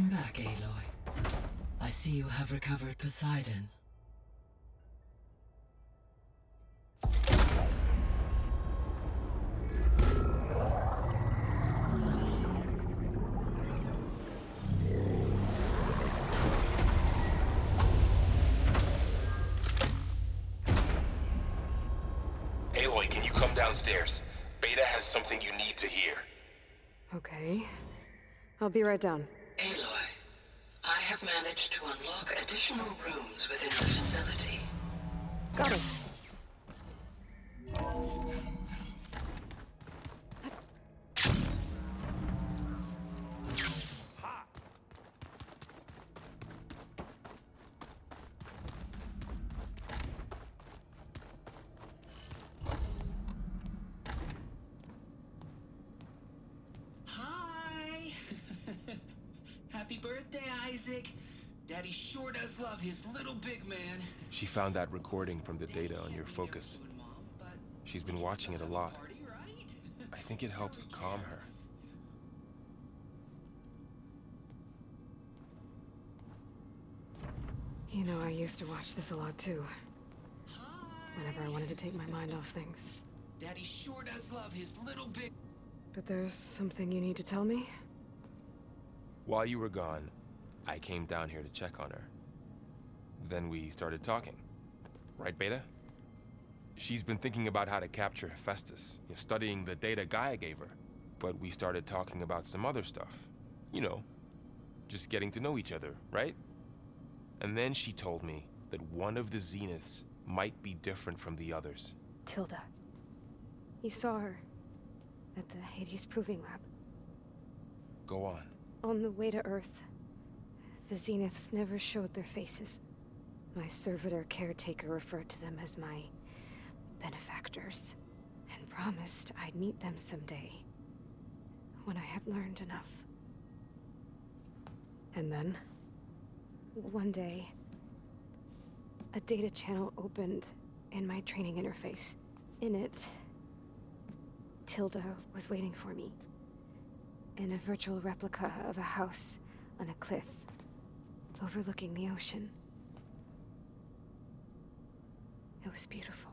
back, Aloy. I see you have recovered Poseidon. Aloy, can you come downstairs? Beta has something you need to hear. Okay. I'll be right down. Have managed to unlock additional rooms within the facility. Got it. Birthday, Isaac! Daddy sure does love his little big man. She found that recording from the data on your focus. She's been watching it a lot. I think it helps calm her. You know, I used to watch this a lot too. Whenever I wanted to take my mind off things. Daddy sure does love his little big. But there's something you need to tell me? While you were gone, I came down here to check on her. Then we started talking. Right, Beta? She's been thinking about how to capture Hephaestus, you know, studying the data Gaia gave her. But we started talking about some other stuff. You know, just getting to know each other, right? And then she told me that one of the Zeniths might be different from the others. Tilda. You saw her. At the Hades Proving Lab. Go on. On the way to Earth. The Zeniths never showed their faces. My servitor caretaker referred to them as my benefactors, and promised I'd meet them someday. When I had learned enough. And then, one day, a data channel opened in my training interface. In it, Tilda was waiting for me. In a virtual replica of a house on a cliff overlooking the ocean. It was beautiful.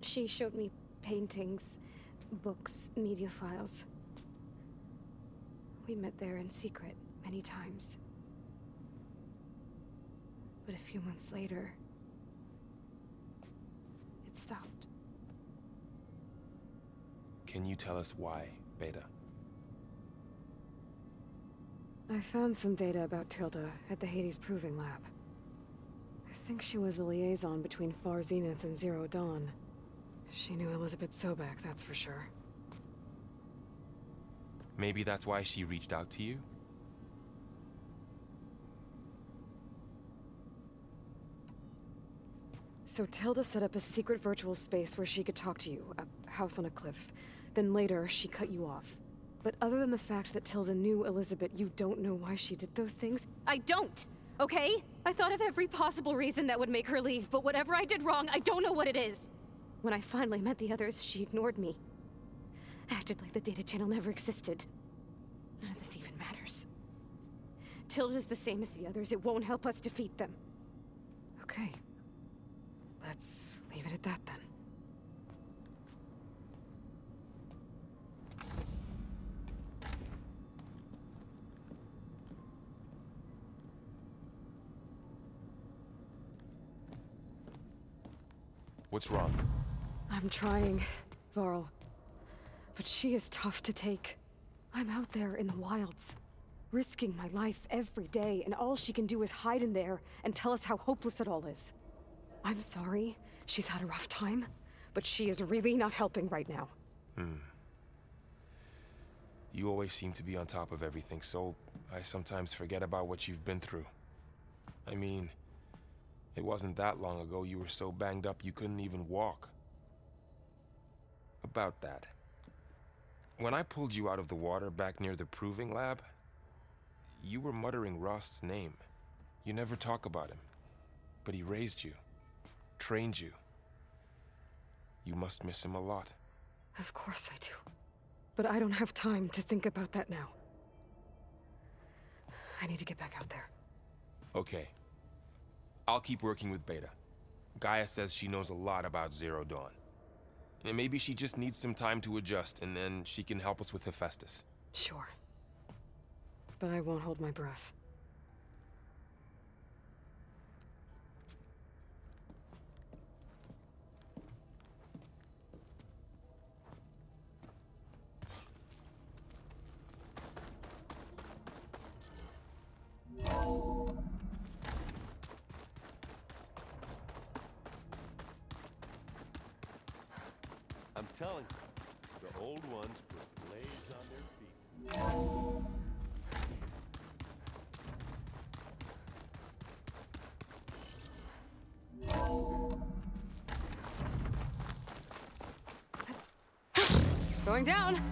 She showed me paintings, books, media files. We met there in secret many times. But a few months later, it stopped. Can you tell us why, Beta? I found some data about Tilda at the Hades Proving Lab. I think she was the liaison between Far Zenith and Zero Dawn. She knew Elizabeth Sobek, that's for sure. Maybe that's why she reached out to you? So Tilda set up a secret virtual space where she could talk to you, a house on a cliff. Then later, she cut you off. But other than the fact that Tilda knew Elizabeth, you don't know why she did those things? I don't! Okay? I thought of every possible reason that would make her leave, but whatever I did wrong, I don't know what it is. When I finally met the others, she ignored me. Acted like the data channel never existed. None of this even matters. Tilda's the same as the others. It won't help us defeat them. Okay. Let's leave it at that then. What's wrong? I'm trying, Varl. But she is tough to take. I'm out there in the wilds, risking my life every day, and all she can do is hide in there and tell us how hopeless it all is. I'm sorry, she's had a rough time, but she is really not helping right now. Hmm. You always seem to be on top of everything, so I sometimes forget about what you've been through. I mean, it wasn't that long ago you were so banged up you couldn't even walk. About that. When I pulled you out of the water back near the proving lab, you were muttering Rost's name. You never talk about him. But he raised you, trained you. You must miss him a lot. Of course I do. But I don't have time to think about that now. I need to get back out there. Okay. I'll keep working with Beta. Gaia says she knows a lot about Zero Dawn. And maybe she just needs some time to adjust, and then she can help us with Hephaestus. Sure. But I won't hold my breath. I'm telling you, the old ones put blades on their feet. Going down!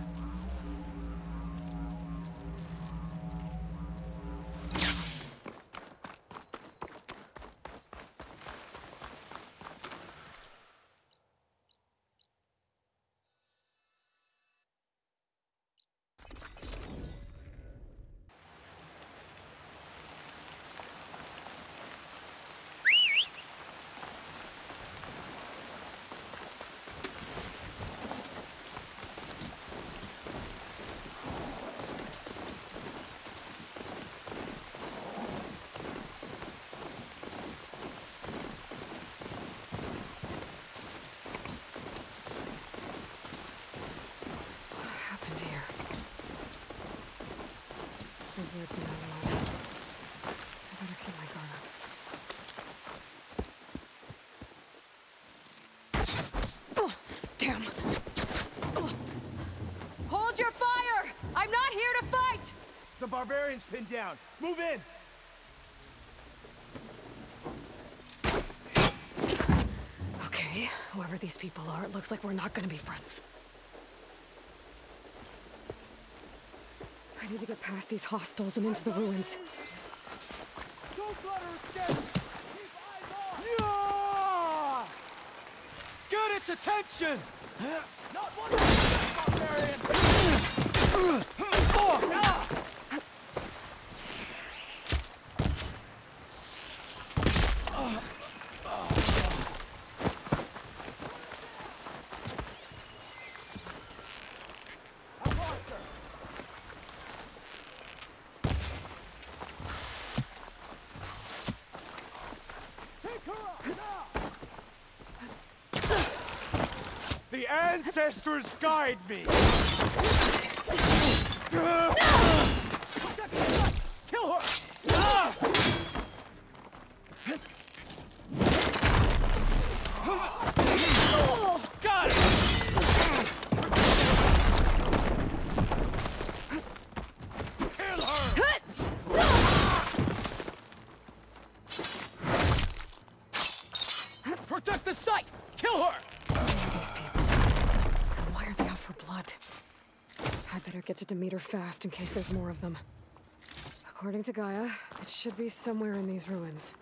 What happened here? There's lights one. I better keep my guard up. Oh, damn. Oh. Hold your fire! I'm not here to fight! The barbarian's pinned down. Move in. Okay, whoever these people are, it looks like we're not gonna be friends. Need to get past these hostels and into the ruins. Don't let her escape. Keep eyes on. Yeah! Get its attention. Not one of you, barbarian. Oh, ah! I lost her. Pick her up now! The ancestors guide me! Kill get to Demeter fast in case there's more of them. According to Gaia, it should be somewhere in these ruins.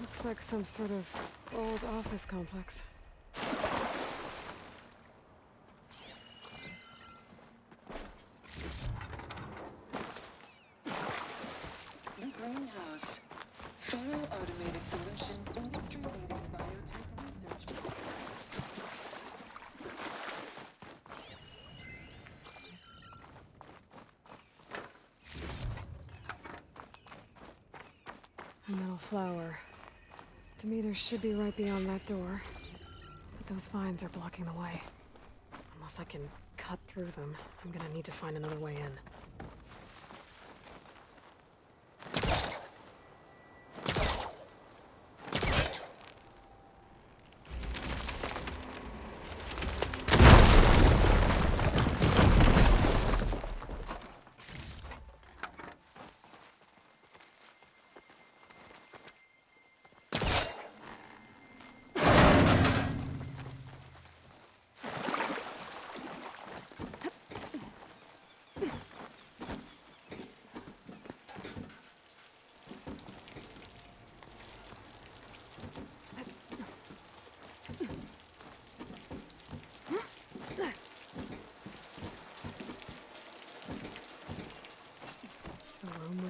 Looks like some sort of old office complex. Flower. Demeter should be right beyond that door. But those vines are blocking the way. Unless I can cut through them, I'm gonna need to find another way in.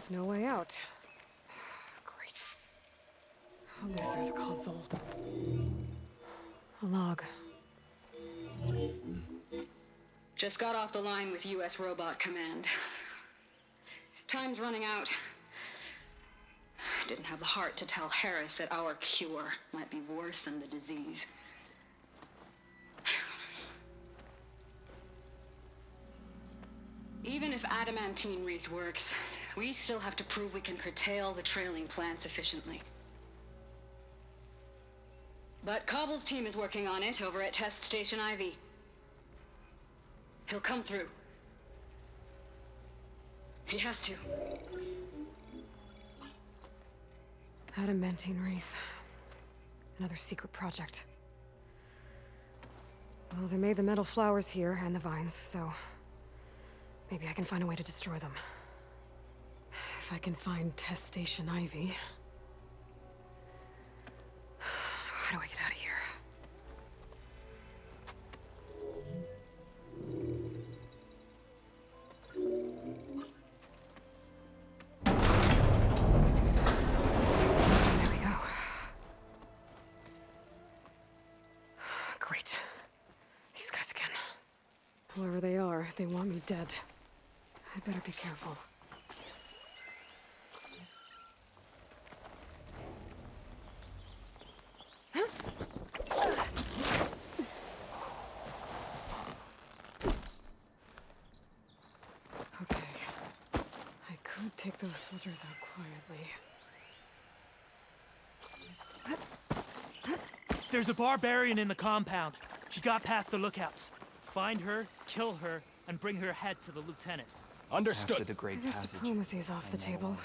With no way out. Great. At least there's a console. A log. Just got off the line with US Robot Command. Time's running out. Didn't have the heart to tell Harris that our cure might be worse than the disease. Even if adamantine wreath works, we still have to prove we can curtail the trailing plants efficiently. But Cobble's team is working on it over at Test Station Ivy. He'll come through. He has to. Adamantine Wreath. Another secret project. Well, they made the metal flowers here and the vines, so maybe I can find a way to destroy them. If I can find Test Station Ivy. How do I get out of here? There we go. Great. These guys again. Whoever they are, they want me dead. I better be careful. Okay. I could take those soldiers out quietly. There's a barbarian in the compound. She got past the lookouts. Find her, kill her, and bring her head to the lieutenant. Understood. After the Great I guess Passage. diplomacy's off the I never table.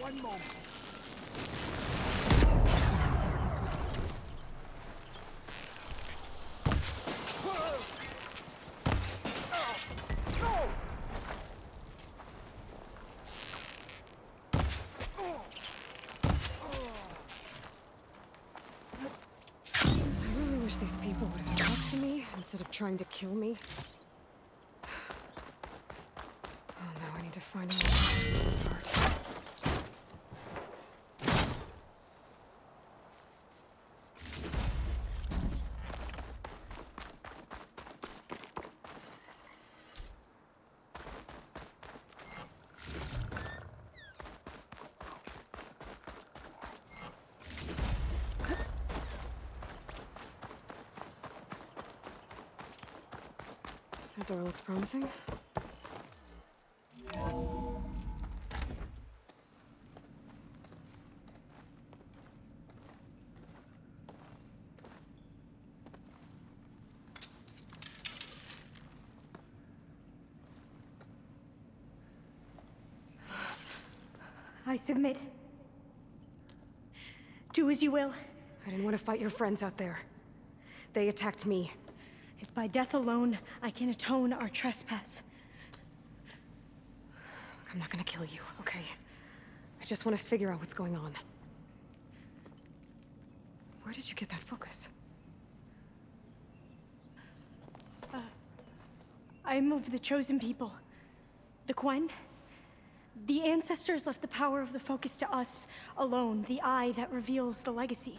One moment. I wish these people would have talked to me instead of trying to kill me. Oh no, I need to find out. part. Door looks promising. I submit. Do as you will. I didn't want to fight your friends out there. They attacked me. If by death alone I can atone our trespass. I'm not gonna kill you, okay? I just want to figure out what's going on. Where did you get that focus? Uh, I'm of the chosen people. The Quen. The ancestors left the power of the focus to us alone, the eye that reveals the legacy.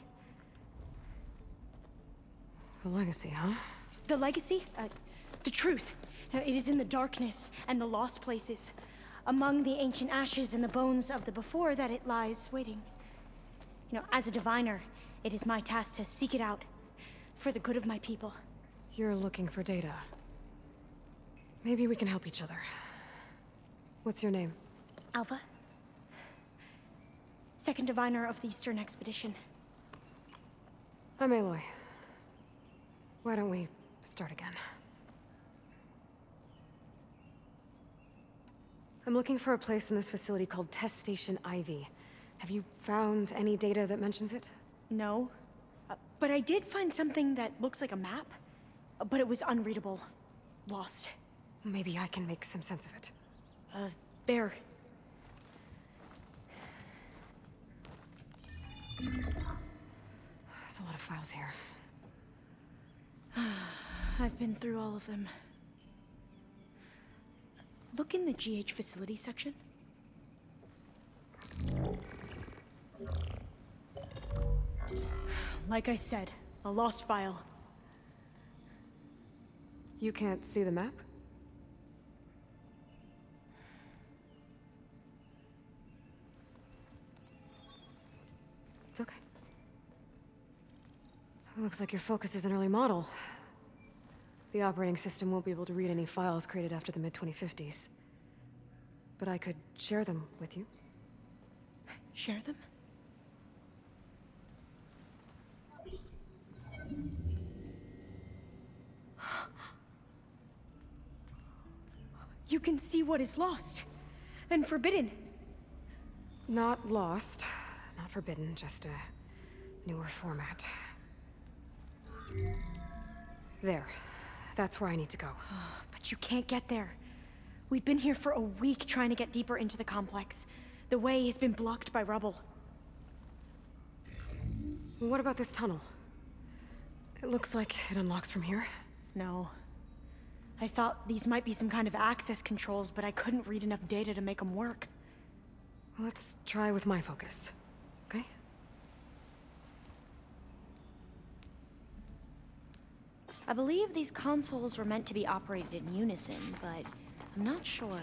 The legacy, huh? The legacy? Uh, the truth. It is in the darkness and the lost places. Among the ancient ashes and the bones of the before that it lies waiting. You know, as a diviner, it is my task to seek it out for the good of my people. You're looking for data. Maybe we can help each other. What's your name? Alva? Second diviner of the Eastern Expedition. I'm Aloy. Why don't we start again? I'm looking for a place in this facility called Test Station Ivy. Have you found any data that mentions it? No. Uh, but I did find something that looks like a map, uh, but it was unreadable. Lost. Maybe I can make some sense of it. Uh, there. There's a lot of files here. I've been through all of them. Look in the GH facility section. Like I said, a lost file. You can't see the map? It's okay. It looks like your focus is an early model. The operating system won't be able to read any files created after the mid-2050s. But I could share them with you. Share them? You can see what is lost and forbidden. Not lost, not forbidden, just a newer format. There. That's where I need to go. But you can't get there. We've been here for a week trying to get deeper into the complex. The way has been blocked by rubble. What about this tunnel? It looks like it unlocks from here. No. I thought these might be some kind of access controls, but I couldn't read enough data to make them work. Let's try with my focus. Okay? I believe these consoles were meant to be operated in unison, but I'm not sure.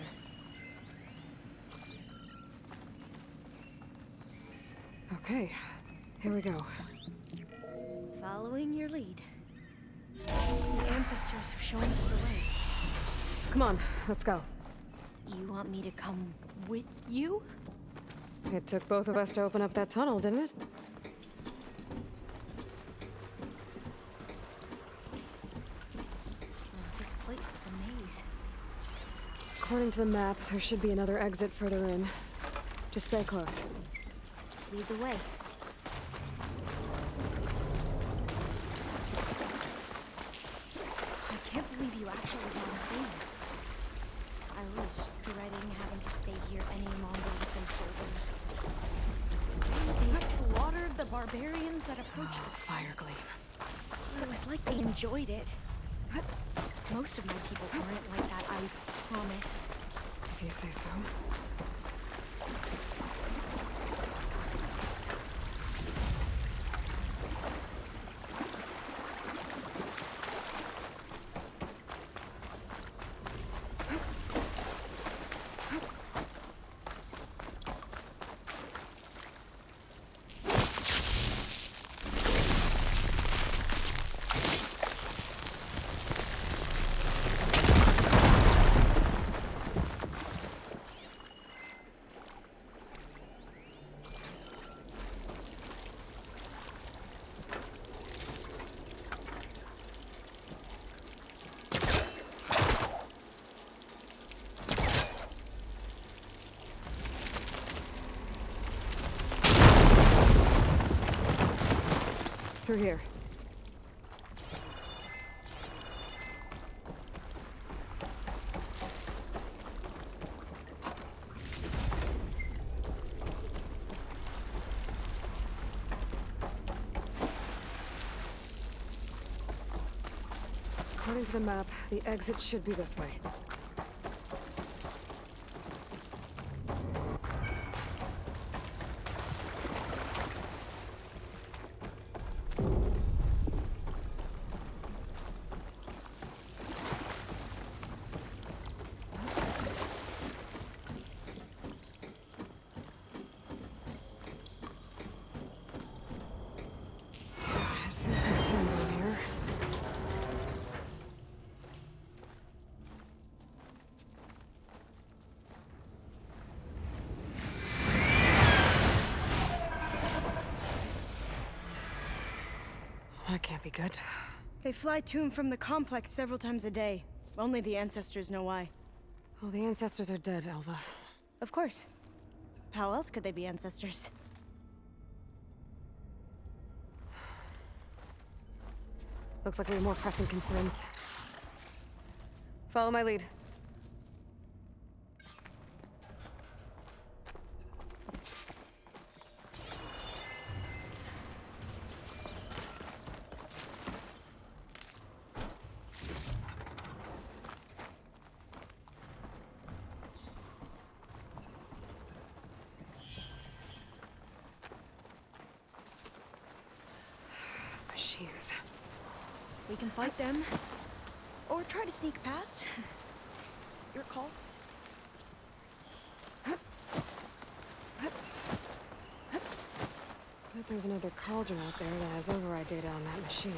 Okay. Here we go. Following your lead. The ancestors have shown us the way. Come on, let's go. You want me to come with you? It took both of us to open up that tunnel, didn't it? Oh, this place is a maze. According to the map, there should be another exit further in. Just stay close. Lead the way. I can't believe you actually got us in. I was dreading having to stay here any longer with them soldiers. They slaughtered the barbarians that approached the Fire gleam. It was like they enjoyed it. Most of my people aren't like that, I promise. If you say so. Through here. According to the map, the exit should be this way. Can't be good. They fly to and from the complex several times a day. Only the ancestors know why. Well, the ancestors are dead, Alva. Of course. How else could they be ancestors? Looks like we have more pressing concerns. Follow my lead. Machines. We can fight them. Or try to sneak past. Your call. I bet there's another cauldron out there that has override data on that machine.